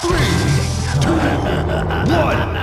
Three, two, one.